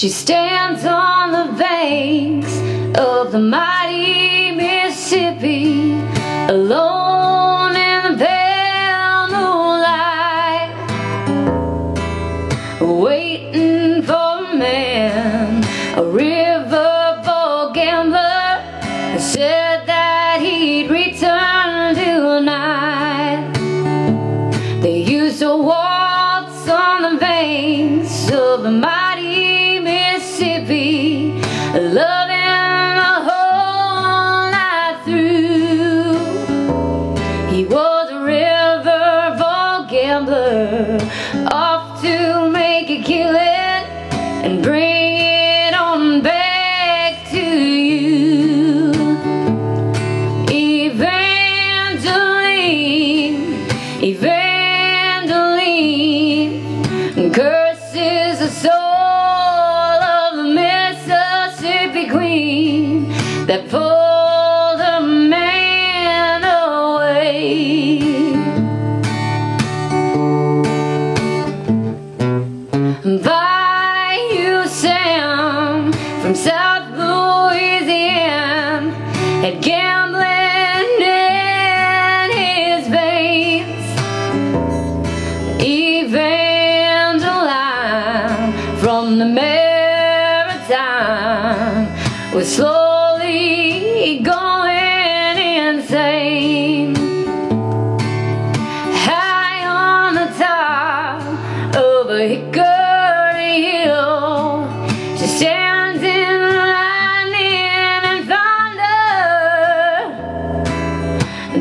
She stands on the banks of the mighty Mississippi, alone in the pale moonlight, waiting for a man, a riverboat gambler, said that he'd return tonight. They used to waltz on the banks of the mighty Mississippi, loving the whole night through. He was a riverboat gambler, off to make a killing and bring it on back to you. Evangeline, Evangeline, curses the soul that pulled a man away. Bayou Sam from South Louisiana had gambling in his veins. Evangeline from the Maritime was going insane. High on the top of a hickory hill, she stands in lightning and thunder.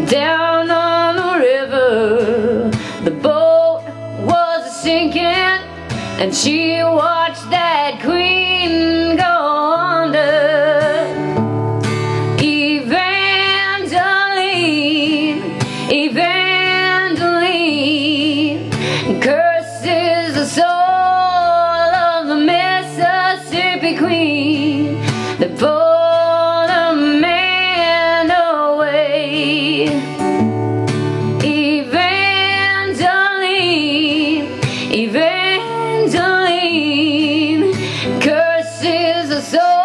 Down on the river, the boat was sinking, and she watched that queen be queen that pulled a man away. Evangeline, Evangeline, curses the soul.